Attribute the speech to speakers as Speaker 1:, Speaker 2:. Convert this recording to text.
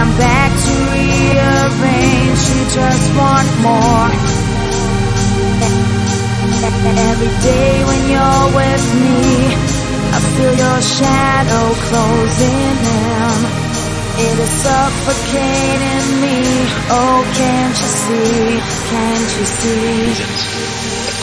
Speaker 1: I'm back to rearrange. She just want more. Every day when you're with me I feel your shadow closing in. It is suffocating me. Oh, can't you see, can't you see?